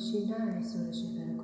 she died, so she fell